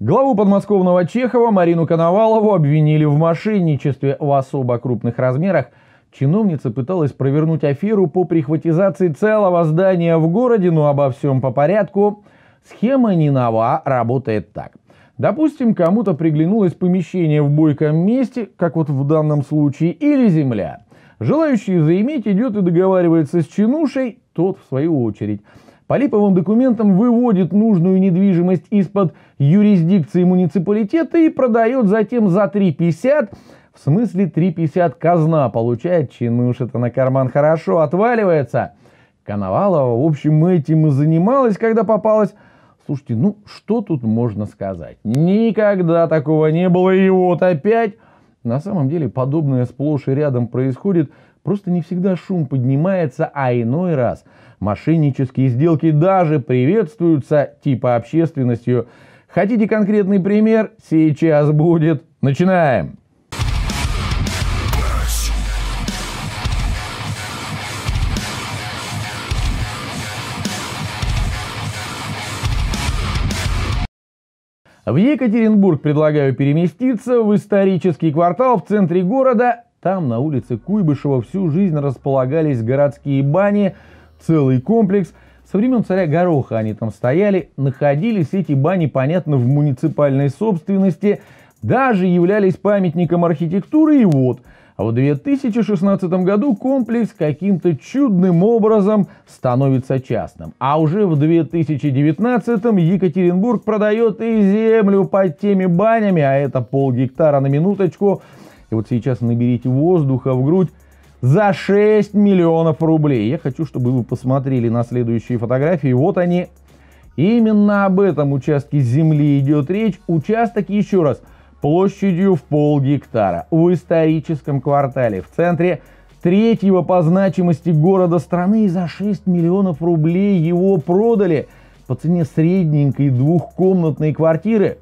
Главу подмосковного Чехова Марину Коновалову обвинили в мошенничестве в особо крупных размерах. Чиновница пыталась провернуть аферу по прихватизации целого здания в городе, но обо всем по порядку. Схема не нова, работает так. Допустим, кому-то приглянулось помещение в бойком месте, как вот в данном случае, или земля. Желающий заиметь идет и договаривается с чинушей, тот в свою очередь – по липовым документам выводит нужную недвижимость из-под юрисдикции муниципалитета и продает затем за 3,50 в смысле 3,50 казна получает, чинуш это на карман хорошо отваливается. Коновалова, в общем, этим и занималась, когда попалась. Слушайте, ну что тут можно сказать? Никогда такого не было, и вот опять. На самом деле подобное сплошь и рядом происходит, просто не всегда шум поднимается, а иной раз – Мошеннические сделки даже приветствуются типа общественностью. Хотите конкретный пример? Сейчас будет. Начинаем. В Екатеринбург предлагаю переместиться в исторический квартал в центре города. Там на улице Куйбышева всю жизнь располагались городские бани – целый комплекс. Со времен царя Гороха они там стояли, находились эти бани, понятно, в муниципальной собственности, даже являлись памятником архитектуры и вот. А в 2016 году комплекс каким-то чудным образом становится частным. А уже в 2019 Екатеринбург продает и землю под теми банями, а это пол гектара на минуточку. И вот сейчас наберите воздуха в грудь за 6 миллионов рублей. Я хочу, чтобы вы посмотрели на следующие фотографии. Вот они. Именно об этом участке земли идет речь. Участок, еще раз, площадью в пол гектара в историческом квартале в центре третьего по значимости города страны и за 6 миллионов рублей его продали по цене средненькой двухкомнатной квартиры.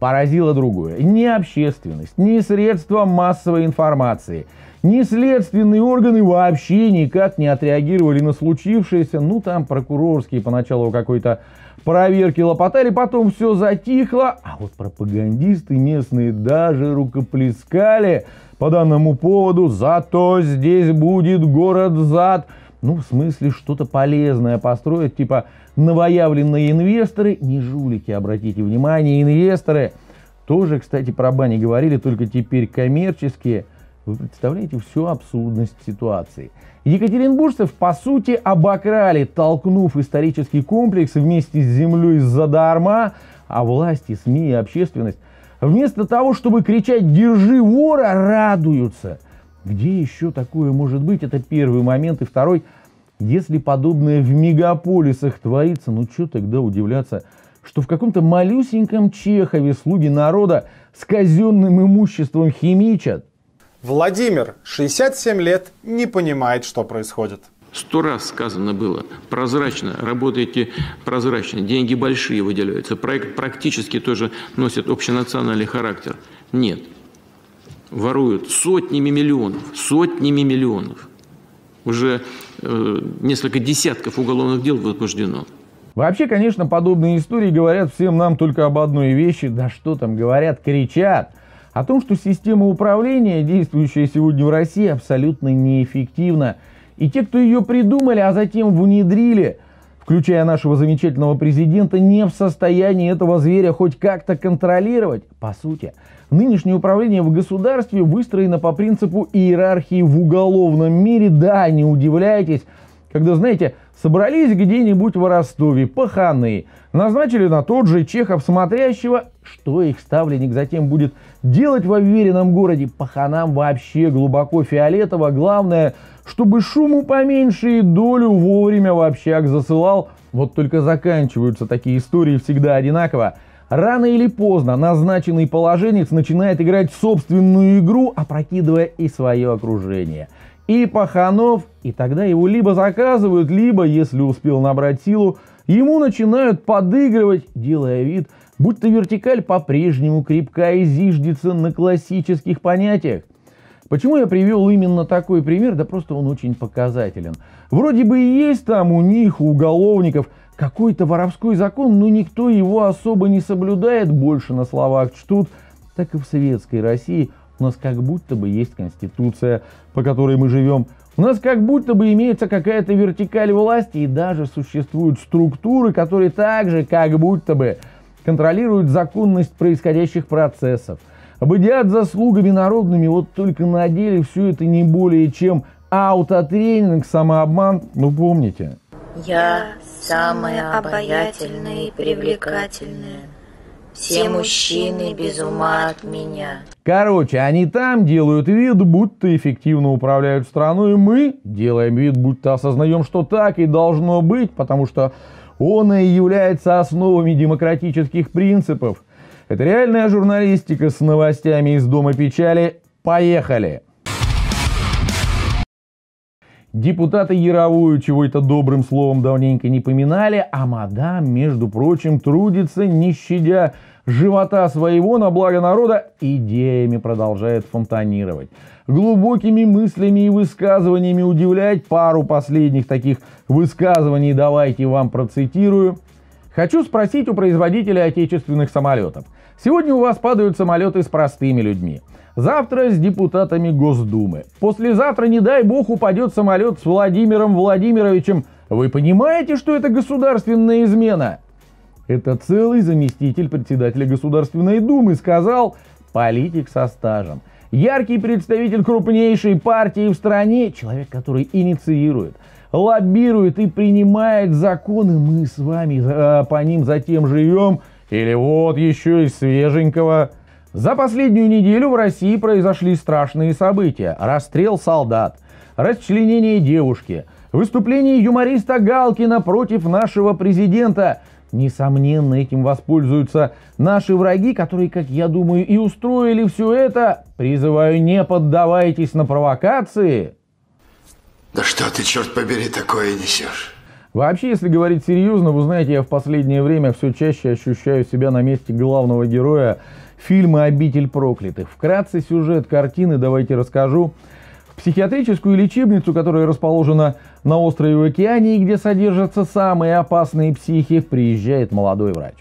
Поразило другое. Ни общественность, ни средства массовой информации – ни следственные органы вообще никак не отреагировали на случившееся. Ну, там прокурорские поначалу какой-то проверки лопотали, потом все затихло. А вот пропагандисты местные даже рукоплескали по данному поводу. Зато здесь будет город зад. Ну, в смысле, что-то полезное построить, типа новоявленные инвесторы, не жулики, обратите внимание, инвесторы. Тоже, кстати, про бани говорили, только теперь коммерческие – вы представляете всю абсурдность ситуации. Екатеринбуржцев, по сути, обокрали, толкнув исторический комплекс вместе с землей задарма, а власти, СМИ и общественность вместо того, чтобы кричать «держи вора», радуются. Где еще такое может быть? Это первый момент. И второй, если подобное в мегаполисах творится, ну что тогда удивляться, что в каком-то малюсеньком Чехове слуги народа с казенным имуществом химичат? Владимир, 67 лет, не понимает, что происходит. Сто раз сказано было, прозрачно, работаете прозрачно, деньги большие выделяются, проект практически тоже носит общенациональный характер. Нет, воруют сотнями миллионов, сотнями миллионов. Уже э, несколько десятков уголовных дел возбуждено. Вообще, конечно, подобные истории говорят всем нам только об одной вещи. Да что там говорят, кричат о том, что система управления, действующая сегодня в России, абсолютно неэффективна. И те, кто ее придумали, а затем внедрили, включая нашего замечательного президента, не в состоянии этого зверя хоть как-то контролировать. По сути, нынешнее управление в государстве выстроено по принципу иерархии в уголовном мире. Да, не удивляйтесь, когда, знаете, собрались где-нибудь в Ростове паханы, назначили на тот же Чехов смотрящего, что их ставленник затем будет делать в уверенном городе, паханам вообще глубоко фиолетово, главное, чтобы шуму поменьше и долю вовремя в общак засылал. Вот только заканчиваются такие истории всегда одинаково. Рано или поздно назначенный положенец начинает играть собственную игру, опрокидывая и свое окружение – и паханов, и тогда его либо заказывают, либо, если успел набрать силу, ему начинают подыгрывать, делая вид, будто вертикаль по-прежнему крепка и зиждется на классических понятиях. Почему я привел именно такой пример? Да просто он очень показателен. Вроде бы и есть там у них, у уголовников, какой-то воровской закон, но никто его особо не соблюдает, больше на словах чтут, так и в советской России у нас как будто бы есть конституция, по которой мы живем. У нас как будто бы имеется какая-то вертикаль власти и даже существуют структуры, которые также как будто бы контролируют законность происходящих процессов. Обыдят заслугами народными, вот только на деле все это не более чем аутотренинг, самообман, ну помните. Я самая обаятельная и привлекательная. Все мужчины без ума от меня. Короче, они там делают вид, будто эффективно управляют страной, мы делаем вид, будто осознаем, что так и должно быть, потому что он и является основами демократических принципов. Это реальная журналистика с новостями из Дома печали. Поехали! Депутаты Яровую чего-то добрым словом давненько не поминали, а мадам, между прочим, трудится, не щадя живота своего на благо народа, идеями продолжает фонтанировать. Глубокими мыслями и высказываниями удивлять пару последних таких высказываний давайте вам процитирую. Хочу спросить у производителя отечественных самолетов. Сегодня у вас падают самолеты с простыми людьми. Завтра с депутатами Госдумы. Послезавтра, не дай бог, упадет самолет с Владимиром Владимировичем. Вы понимаете, что это государственная измена? Это целый заместитель председателя Государственной Думы сказал политик со стажем. Яркий представитель крупнейшей партии в стране, человек, который инициирует, лоббирует и принимает законы, мы с вами э, по ним затем живем. Или вот еще из свеженького. За последнюю неделю в России произошли страшные события. Расстрел солдат, расчленение девушки, выступление юмориста Галкина против нашего президента – Несомненно, этим воспользуются наши враги, которые, как я думаю, и устроили все это. Призываю, не поддавайтесь на провокации. Да что ты, черт побери, такое несешь? Вообще, если говорить серьезно, вы знаете, я в последнее время все чаще ощущаю себя на месте главного героя фильма «Обитель проклятых». Вкратце сюжет картины давайте расскажу психиатрическую лечебницу, которая расположена на острове в океане и где содержатся самые опасные психи, приезжает молодой врач.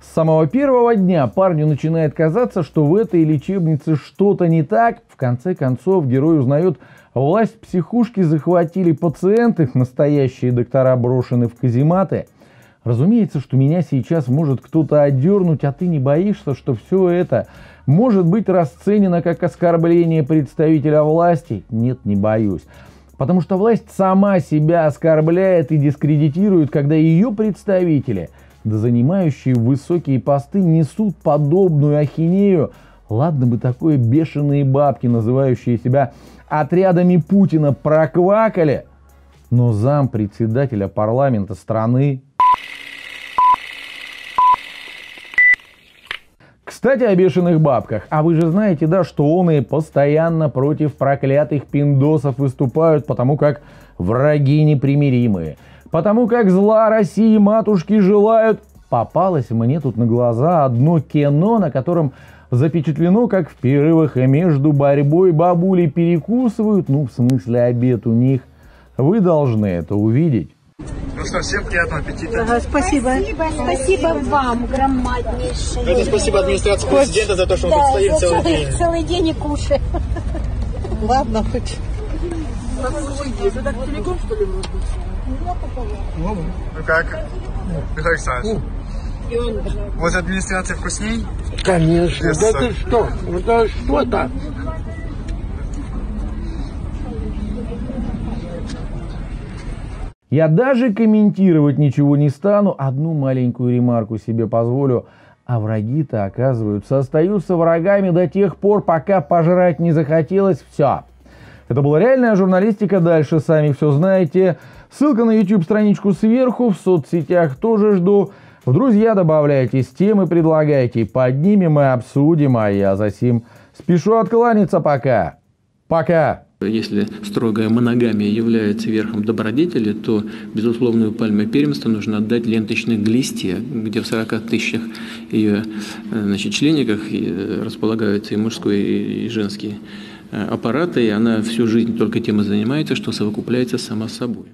С самого первого дня парню начинает казаться, что в этой лечебнице что-то не так. В конце концов герой узнает, власть психушки захватили пациенты, настоящие доктора брошены в казематы. Разумеется, что меня сейчас может кто-то отдернуть, а ты не боишься, что все это может быть расценено как оскорбление представителя власти? Нет, не боюсь. Потому что власть сама себя оскорбляет и дискредитирует, когда ее представители, да занимающие высокие посты, несут подобную ахинею. Ладно бы такое бешеные бабки, называющие себя отрядами Путина, проквакали, но зам председателя парламента страны Кстати, о бешеных бабках. А вы же знаете, да, что он и постоянно против проклятых пиндосов выступают, потому как враги непримиримые. Потому как зла России матушки желают. Попалось мне тут на глаза одно кино, на котором запечатлено, как в перерывах между борьбой бабули перекусывают, ну, в смысле обед у них. Вы должны это увидеть. Ну что, всем приятного аппетита. Ага, спасибо. Спасибо. Спасибо вам громаднейшее. Это спасибо администрации президента за то, что он да, тут стоит целый целый, день. целый день и кушает. Ладно, хоть. Ну как? Михаил Александрович, возле администрации вкусней? Конечно. Да ты что? Это что-то. Я даже комментировать ничего не стану, одну маленькую ремарку себе позволю. А враги-то, оказываются, остаются врагами до тех пор, пока пожрать не захотелось. Все. Это была реальная журналистика. Дальше сами все знаете. Ссылка на YouTube страничку сверху. В соцсетях тоже жду. В друзья добавляйтесь, темы предлагайте. Поднимем и обсудим. А я за сим спешу откланяться пока. Пока. Если строгая моногамия является верхом добродетели, то безусловную пальму первенства нужно отдать ленточной глисте, где в 40 тысячах ее значит, членниках располагаются и мужской, и женский аппарата, и она всю жизнь только тем и занимается, что совокупляется сама собой.